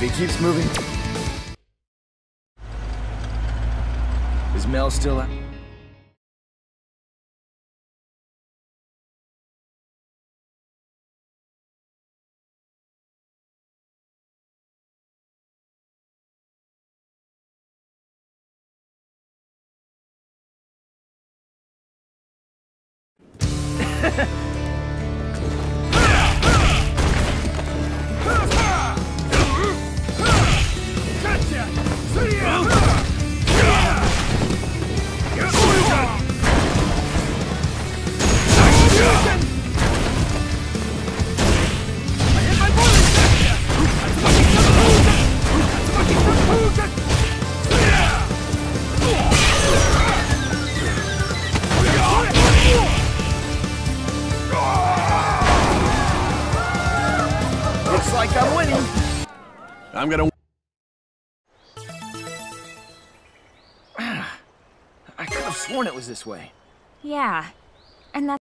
If he keeps moving... Is Mel still out? like I'm winning. I'm gonna. I could have sworn it was this way. Yeah. And that's